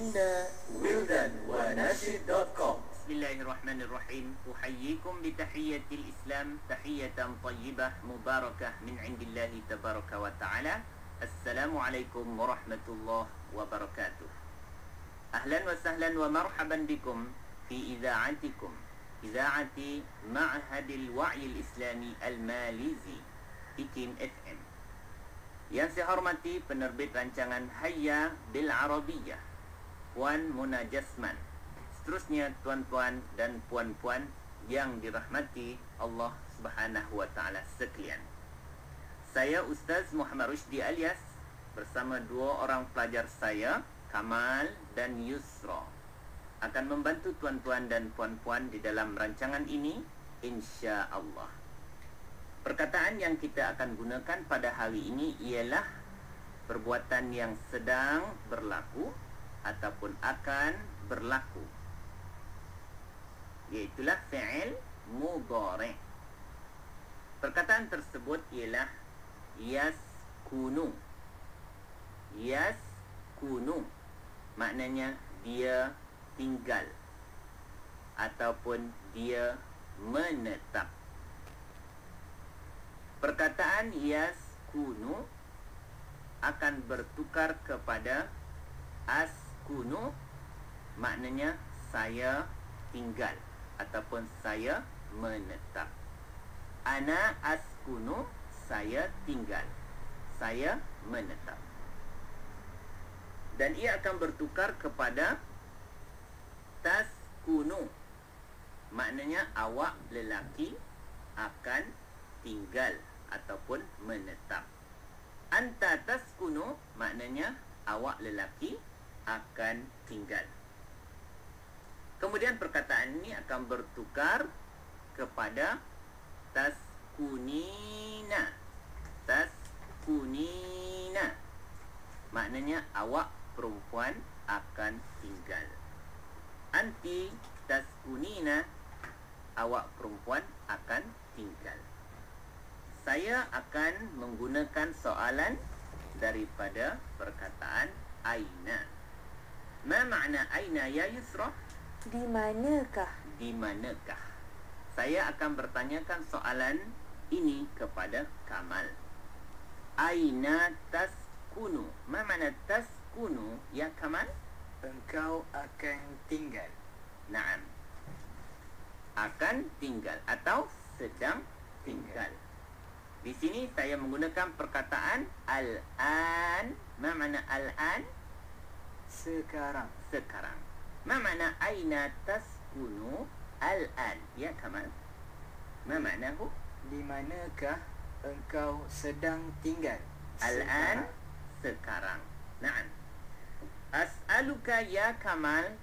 إنا wildan ونشد.com بسم الله الرحمن الرحيم. أحييكم بتحية الإسلام تحية طيبة مباركة من عند الله تبارك وتعالى. السلام عليكم ورحمة الله وبركاته. أهلا وسهلا ومرحبا بكم في إذاعتكم إذاعة معهد الوعي الإسلامي الماليزي إكيم إف إم. Yang saya hormati penerbit rancangan Hayya Bil Arabiyah. Puan Muna Jasman Seterusnya tuan-tuan dan puan-puan yang dirahmati Allah Subhanahu wa taala sekalian. Saya Ustaz Muhammad Rusdi alias bersama dua orang pelajar saya, Kamal dan Yusra akan membantu tuan-tuan dan puan-puan di dalam rancangan ini insya-Allah. Perkataan yang kita akan gunakan pada hari ini ialah perbuatan yang sedang berlaku ataupun akan berlaku. Iaitulah fi'il mudhari'. Perkataan tersebut ialah yaskunu. Yaskunu maknanya dia tinggal ataupun dia menetap. Perkataan yaskunu akan bertukar kepada askunu maknanya saya tinggal ataupun saya menetap. Ana askunu saya tinggal. Saya menetap. Dan ia akan bertukar kepada taskunu. Maknanya awak lelaki akan tinggal ataupun menetap. Anta taskunu maknanya awak lelaki akan tinggal. Kemudian perkataan ini akan bertukar kepada taskunina. Taskunina. Maknanya awak perempuan akan tinggal. Anti taskunina awak perempuan akan tinggal saya akan menggunakan soalan daripada perkataan aina. Ma makna aina ya Yusra? Di manakah? Di manakah? Saya akan bertanyakan soalan ini kepada Kamal. Aina taskunu? Ma makna taskunu ya Kamal? Engkau akan tinggal. Naam. Akan tinggal atau sedang tinggal. Di sini saya menggunakan perkataan al-an. Ma makna al-an? Sekarang. Sekarang. Ma makna aina taskunu al-an? Ya Kamal. Ma maknahu? Di manakah engkau sedang tinggal? Al-an sekarang. Naam. As'aluka ya Kamal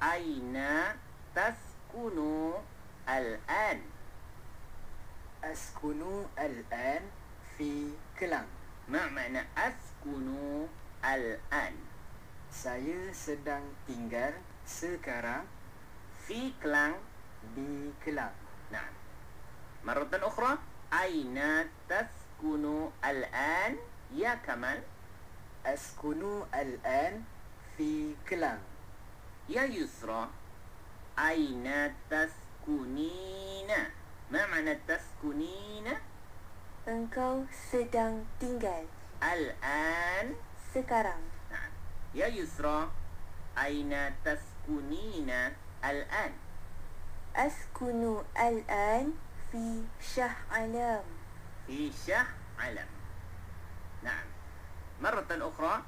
aina taskunu al-an? Askunu al-an fi Kelang. Ma makna askunu al-an? saya sedang tinggal sekarang fi kelang di kelang. Nah, Marutan ukhra aina taskunu al-an? Ya kamal. Askunu al-an fi kelang. Ya yusra. Aina taskunina? Ma makna taskunina? Engkau sedang tinggal al-an? sekarang. نعم يا يسرى أين تسكنين الآن Askunu al-an fi Shah Alam. في شه علم نعم مرة أخرى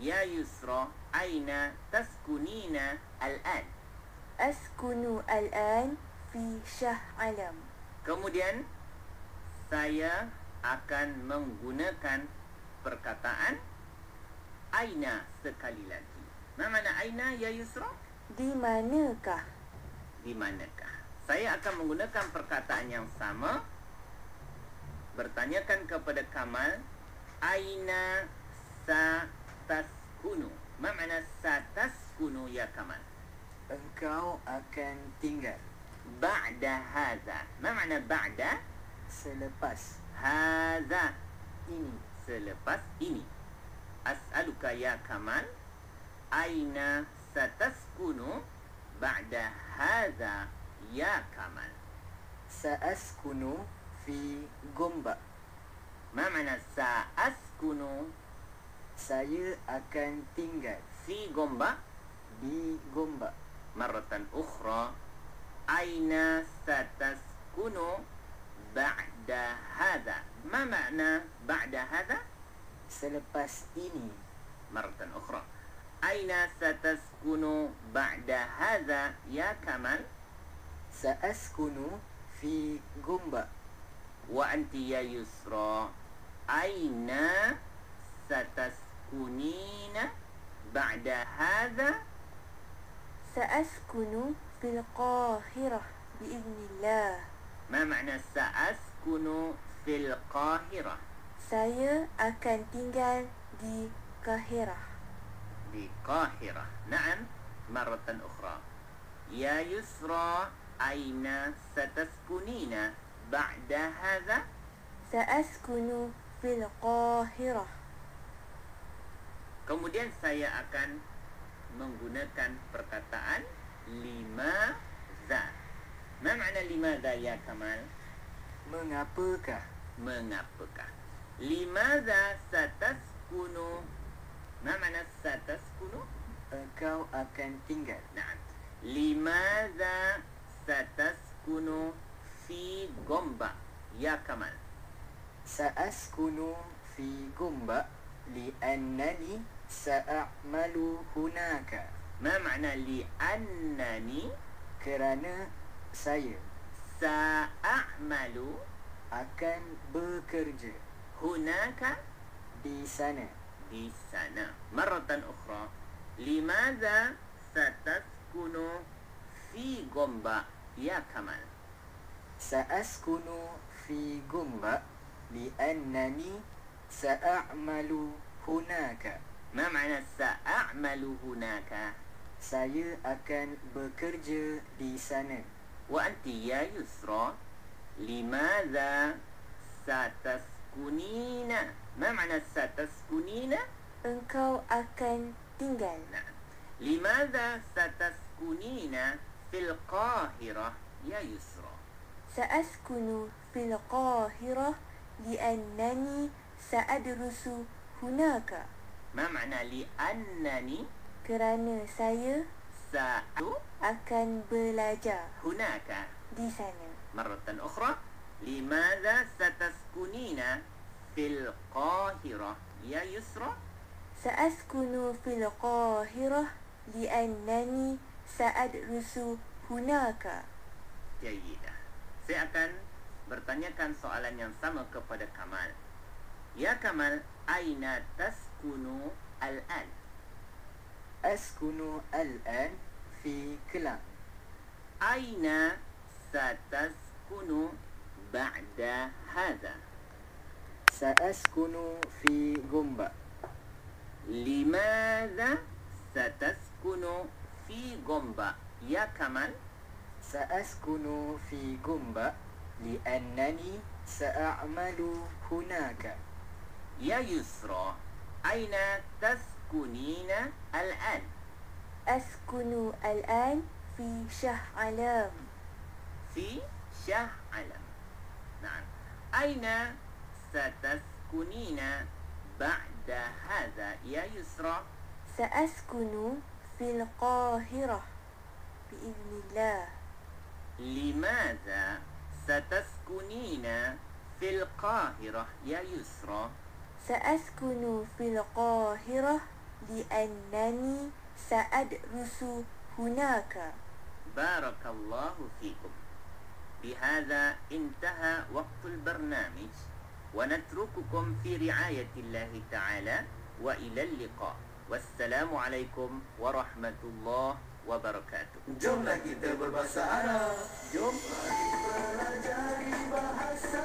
يا يسرى أين تسكنين الآن Askunu al-an fi Shah Alam. Kemudian saya akan menggunakan perkataan aina sekali lagi. Ma mana aina ya Yusra? Di manakah? Di manakah? Saya akan menggunakan perkataan yang sama bertanyakan kepada Kamal aina sataskunu. Ma mana sataskunu ya Kamal? Engkau akan tinggal Ba'da hadha. Ma mana ba'da? selepas Hadha. ini. Selepas ini as'aluka ya kamal aina sataskunu ba'da hadha ya kamal sa'askunu fi Gombak. ma mana sa'askunu saya akan tinggal fi Gombak. di Gombak. maratan ukhra aina sataskunu ba'da hadha ma makna ba'da hadha Selepas ini. مرة أخرى أين ستسكن بعد هذا يا كمال Sa'askunu fi Gombak. وأنت يا يسرى أين ستسكنين بعد هذا سأسكن في القاهرة بإذن الله ما معنى سأسكن في القاهرة saya akan tinggal di Kahirah. Di Kahirah. Naam, maratan ukhra. Ya Yusra, aina sataskunina ba'da hadha? Saaskunu fil Kahirah. Kemudian saya akan menggunakan perkataan lima za. Mana makna lima za ya Kamal? Mengapakah? Mengapakah? Limaza satas kuno. Ma mana satas kuno? Engkau akan tinggal. Nah. Limaza satas kuno fi gomba. Ya Kamal. Saas kuno fi gomba. Liannani sa'amalu hunaka. Ma mana liannani? Kerana saya. Sa'amalu akan bekerja هناك di sana. di sana مرة أخرى لماذا ستسكن في غومبا يا كمال Sa'askunu fi Gombak li'annani sa'amalu hunaka. ما معنى سأعمل هناك Saya akan bekerja di sana. وأنت يا يسرى لماذا taskunina. Ma makna sataskunina? Engkau akan tinggal. Nah. Limadha sataskunina fil Qahirah ya Yusra? Saaskunu fil Qahirah li'annani sa'adrusu hunaka. Ma makna li'annani? Kerana saya sa'u akan belajar. Hunaka. Di sana. Maratan ukhra. Limadha sataskunina fil qahirah ya Yusra? Saaskunu fil qahirah liannani saadrusu hunaka. Jayidah. Saya akan bertanyakan soalan yang sama kepada Kamal. Ya Kamal, aina taskunu al-an? Askunu al-an fi kelam. Aina sataskunu بعد هذا. سأسكن في جنبة لماذا ستسكن في جنبة يا كمان سأسكن في جنبة لأنني سأعمل هناك. يا يسرى أين تسكنين الآن؟ أسكن الآن في شهعلام في شهعلام نعم أين ستسكنين بعد هذا يا يسرى سأسكن في القاهرة بإذن الله. لماذا ستسكنين في القاهرة يا يسرى سأسكن في القاهرة لأنني سأدرس هناك. بارك الله فيكم بهذا انتهى وقت البرنامج ونترككم في رعاية الله تعالى وإلى اللقاء والسلام عليكم ورحمة الله وبركاته Jomlah kita berbahasa Arab Jom mari pelajari bahasa